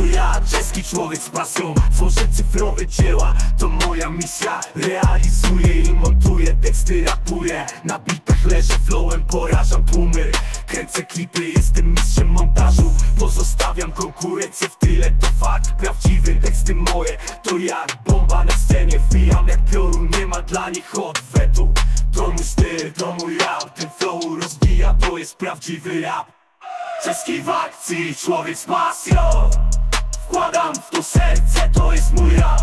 To ja, czeski człowiek z pasją. Tworzę cyfrowe dzieła, to moja misja. Realizuję i montuję, teksty rapuję. Na bitach leżę flowem, porażam tłumy. Kręcę klipy, jestem mistrzem montażu. Pozostawiam konkurencję w tyle, to fakt. Prawdziwy teksty moje, to jak bomba na scenie. Wbijam jak piorun, nie ma dla nich odwetu. To mój styl, to mój rap. Ten flow rozbija, to jest prawdziwy rap. Czeski w akcji, człowiek z pasją Wkładam w to serce, to jest mój rap